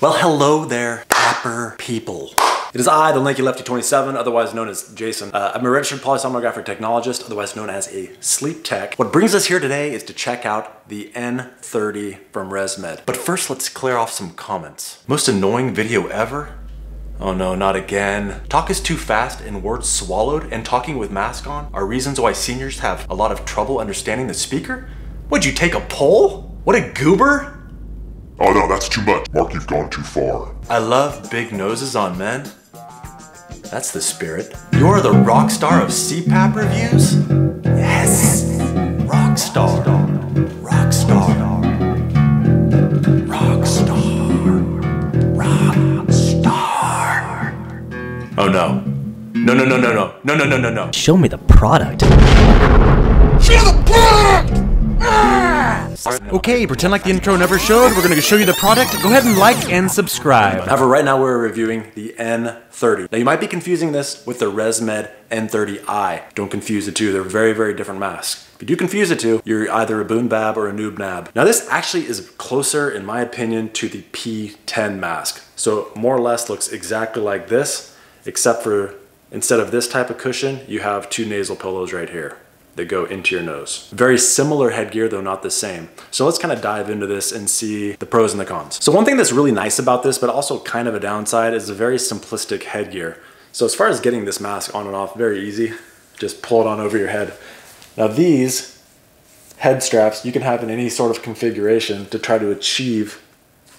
Well, hello there, proper people. It is I, the Lanky Lefty 27, otherwise known as Jason. Uh, I'm a registered polysomnographic technologist, otherwise known as a sleep tech. What brings us here today is to check out the N30 from ResMed. But first, let's clear off some comments. Most annoying video ever? Oh no, not again. Talk is too fast and words swallowed and talking with mask on are reasons why seniors have a lot of trouble understanding the speaker? Would you take a poll? What a goober? Oh no, that's too much. Mark, you've gone too far. I love big noses on men. That's the spirit. You're the rock star of CPAP reviews? Yes! Rock star. Rock star. Rock star. Rock star. Oh no. No, no, no, no, no. No, no, no, no, no. Show me the product. Okay, pretend like the intro never showed. We're gonna show you the product. Go ahead and like and subscribe. However, right now we're reviewing the N30. Now you might be confusing this with the ResMed N30i. Don't confuse the two, they're very, very different masks. If you do confuse the two, you're either a boon bab or a noob nab. Now this actually is closer, in my opinion, to the P10 mask. So more or less looks exactly like this, except for instead of this type of cushion, you have two nasal pillows right here that go into your nose. Very similar headgear, though not the same. So let's kind of dive into this and see the pros and the cons. So one thing that's really nice about this, but also kind of a downside, is a very simplistic headgear. So as far as getting this mask on and off, very easy. Just pull it on over your head. Now these head straps you can have in any sort of configuration to try to achieve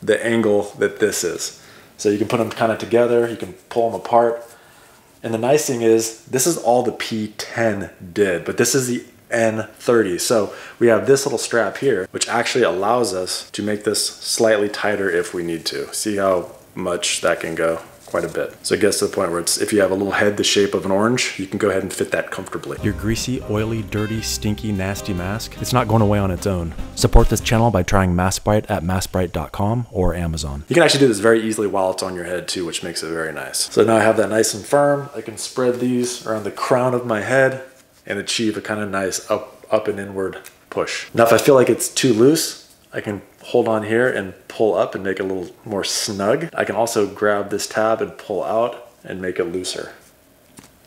the angle that this is. So you can put them kind of together, you can pull them apart, and the nice thing is, this is all the P10 did, but this is the N30. So we have this little strap here, which actually allows us to make this slightly tighter if we need to. See how much that can go? Quite a bit. So it gets to the point where it's if you have a little head the shape of an orange, you can go ahead and fit that comfortably. Your greasy, oily, dirty, stinky, nasty mask, it's not going away on its own. Support this channel by trying MaskBright at maskbright.com or Amazon. You can actually do this very easily while it's on your head too, which makes it very nice. So now I have that nice and firm. I can spread these around the crown of my head and achieve a kind of nice up, up and inward push. Now if I feel like it's too loose, I can hold on here and pull up and make it a little more snug. I can also grab this tab and pull out and make it looser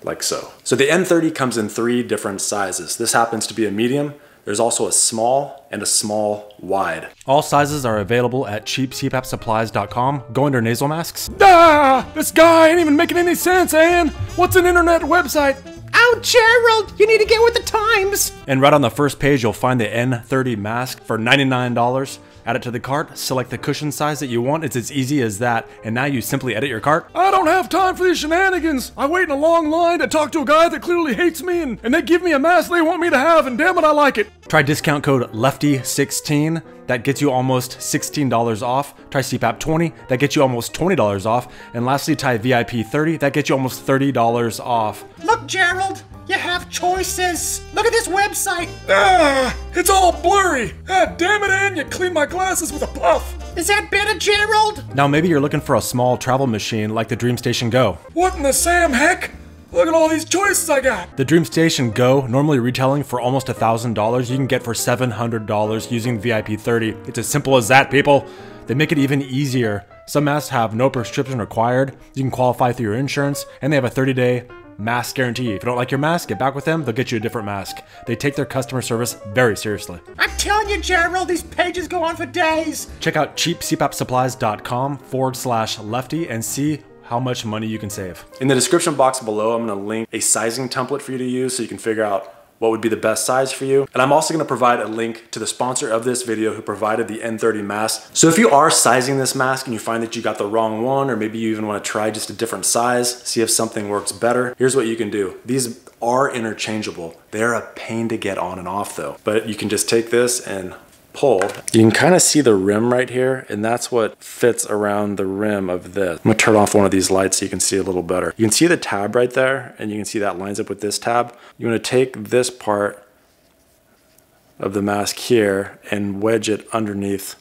like so. So the N30 comes in three different sizes. This happens to be a medium. There's also a small and a small wide. All sizes are available at cheapcpapsupplies.com. Go under nasal masks. Ah, this guy ain't even making any sense, Ann. What's an internet website? Oh, Gerald, you need to get with the times. And right on the first page, you'll find the N30 mask for $99. Add it to the cart, select the cushion size that you want. It's as easy as that. And now you simply edit your cart. I don't have time for these shenanigans. I wait in a long line to talk to a guy that clearly hates me and, and they give me a mask they want me to have and damn it, I like it. Try discount code LEFTY16. That gets you almost $16 off. Try CPAP 20. That gets you almost $20 off. And lastly, try VIP 30. That gets you almost $30 off. Look, Gerald, you have choices. Look at this website. Ah, it's all blurry. Ah, damn it, Ann, you clean my glasses with a puff. Is that better, Gerald? Now maybe you're looking for a small travel machine like the DreamStation Go. What in the Sam heck? Look at all these choices I got! The DreamStation Go, normally retailing for almost $1,000, you can get for $700 using VIP 30. It's as simple as that, people. They make it even easier. Some masks have no prescription required, you can qualify through your insurance, and they have a 30 day mask guarantee. If you don't like your mask, get back with them, they'll get you a different mask. They take their customer service very seriously. I'm telling you, Gerald, these pages go on for days. Check out cheapcpapsupplies.com forward slash lefty and see how much money you can save. In the description box below, I'm gonna link a sizing template for you to use so you can figure out what would be the best size for you. And I'm also gonna provide a link to the sponsor of this video who provided the N30 mask. So if you are sizing this mask and you find that you got the wrong one, or maybe you even wanna try just a different size, see if something works better, here's what you can do. These are interchangeable. They're a pain to get on and off though. But you can just take this and pull, you can kind of see the rim right here, and that's what fits around the rim of this. I'm gonna turn off one of these lights so you can see a little better. You can see the tab right there, and you can see that lines up with this tab. You wanna take this part of the mask here and wedge it underneath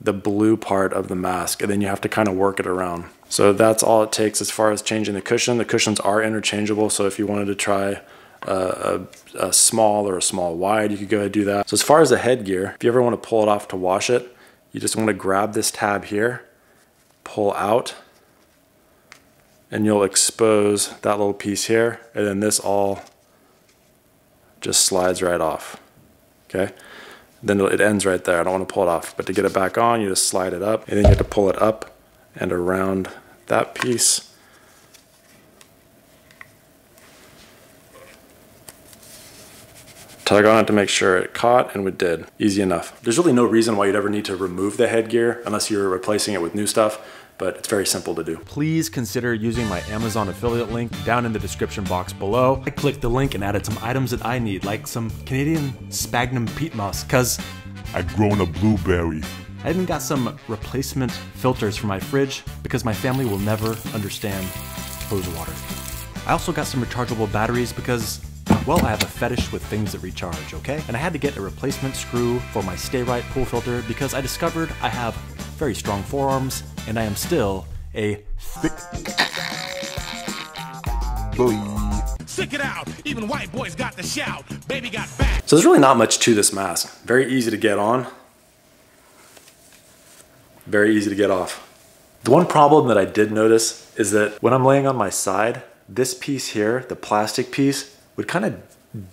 the blue part of the mask, and then you have to kind of work it around. So that's all it takes as far as changing the cushion. The cushions are interchangeable, so if you wanted to try a, a, small or a small wide, you could go ahead and do that. So as far as the headgear, if you ever want to pull it off to wash it, you just want to grab this tab here pull out and you'll expose that little piece here and then this all just slides right off. Okay? Then it ends right there. I don't want to pull it off. But to get it back on, you just slide it up and then you have to pull it up and around that piece. Tug on it to make sure it caught and it did. Easy enough. There's really no reason why you'd ever need to remove the headgear unless you're replacing it with new stuff but it's very simple to do. Please consider using my Amazon affiliate link down in the description box below. I clicked the link and added some items that I need, like some Canadian sphagnum peat moss, because I've grown a blueberry. I even got some replacement filters for my fridge because my family will never understand hose water. I also got some rechargeable batteries because well, I have a fetish with things that recharge, okay? And I had to get a replacement screw for my Sta-Rite pool filter because I discovered I have very strong forearms and I am still a thick boy. Stick it out. Even white boys got the shout. Baby got back. So there's really not much to this mask. Very easy to get on. Very easy to get off. The one problem that I did notice is that when I'm laying on my side, this piece here, the plastic piece, would kind of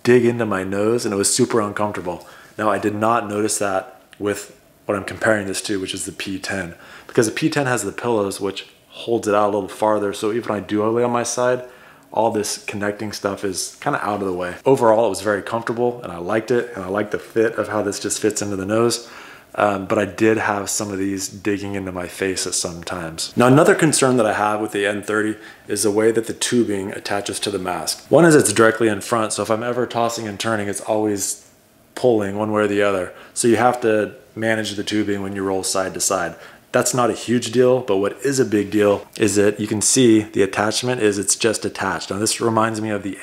dig into my nose and it was super uncomfortable. Now I did not notice that with what I'm comparing this to, which is the P10. Because the P10 has the pillows, which holds it out a little farther. So even when I do lay on my side, all this connecting stuff is kind of out of the way. Overall, it was very comfortable and I liked it. And I like the fit of how this just fits into the nose. Um, but I did have some of these digging into my face at some times. Now another concern that I have with the N30 is the way that the tubing attaches to the mask. One is it's directly in front, so if I'm ever tossing and turning, it's always pulling one way or the other. So you have to manage the tubing when you roll side to side. That's not a huge deal, but what is a big deal is that you can see the attachment is it's just attached. Now this reminds me of the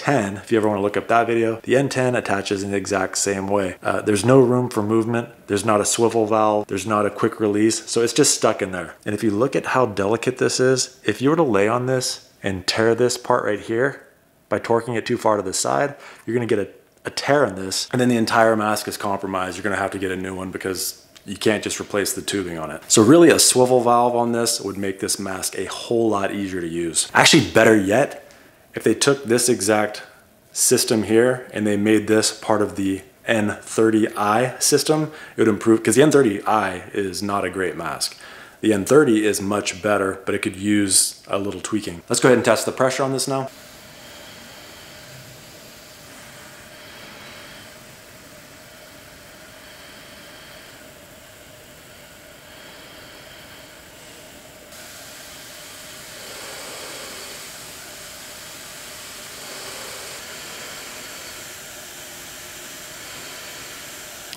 N10. If you ever want to look up that video, the N10 attaches in the exact same way. Uh, there's no room for movement. There's not a swivel valve. There's not a quick release. So it's just stuck in there. And if you look at how delicate this is, if you were to lay on this and tear this part right here by torquing it too far to the side, you're going to get a a tear in this and then the entire mask is compromised, you're gonna have to get a new one because you can't just replace the tubing on it. So really a swivel valve on this would make this mask a whole lot easier to use. Actually better yet, if they took this exact system here and they made this part of the N30i system, it would improve, because the N30i is not a great mask. The N30 is much better, but it could use a little tweaking. Let's go ahead and test the pressure on this now.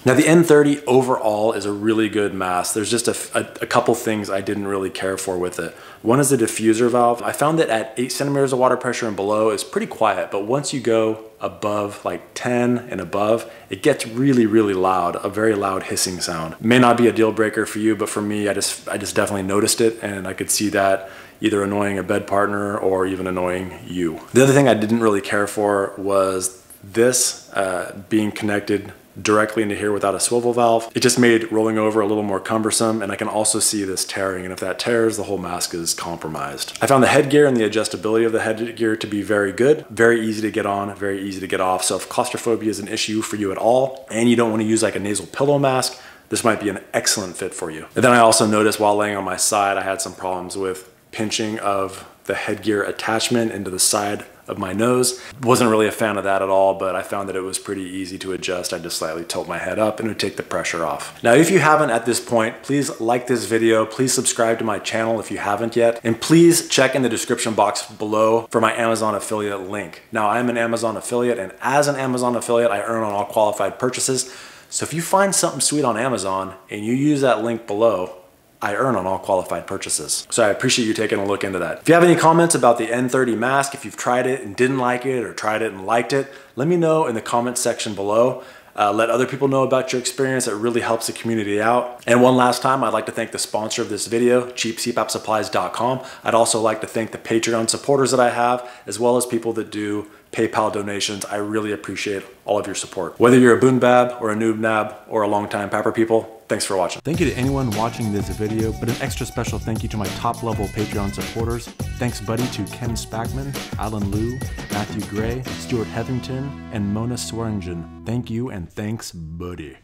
Now the N30 overall is a really good mask. There's just a, a, a, couple things I didn't really care for with it. One is the diffuser valve. I found that at eight centimeters of water pressure and below is pretty quiet, but once you go above like 10 and above, it gets really, really loud, a very loud hissing sound. May not be a deal breaker for you, but for me, I just, I just definitely noticed it and I could see that either annoying a bed partner or even annoying you. The other thing I didn't really care for was this uh, being connected directly into here without a swivel valve. It just made rolling over a little more cumbersome and I can also see this tearing and if that tears the whole mask is compromised. I found the headgear and the adjustability of the headgear to be very good, very easy to get on, very easy to get off. So if claustrophobia is an issue for you at all and you don't want to use like a nasal pillow mask, this might be an excellent fit for you. And then I also noticed while laying on my side, I had some problems with pinching of the headgear attachment into the side of my nose. Wasn't really a fan of that at all, but I found that it was pretty easy to adjust. I just slightly tilt my head up and it would take the pressure off. Now, if you haven't at this point, please like this video. Please subscribe to my channel if you haven't yet. And please check in the description box below for my Amazon affiliate link. Now, I'm an Amazon affiliate and as an Amazon affiliate, I earn on all qualified purchases. So if you find something sweet on Amazon and you use that link below, I earn on all qualified purchases. So I appreciate you taking a look into that. If you have any comments about the N30 mask, if you've tried it and didn't like it or tried it and liked it, let me know in the comments section below. Uh, let other people know about your experience. It really helps the community out. And one last time, I'd like to thank the sponsor of this video, cheapcpapsupplies.com. I'd also like to thank the Patreon supporters that I have, as well as people that do PayPal donations. I really appreciate all of your support. Whether you're a Boon Bab or a Noob Nab or a longtime Papper people, thanks for watching. Thank you to anyone watching this video, but an extra special thank you to my top level Patreon supporters. Thanks, buddy, to Ken Spackman, Alan Liu, Matthew Gray, Stuart Hetherington, and Mona Swearingen. Thank you and thanks, buddy.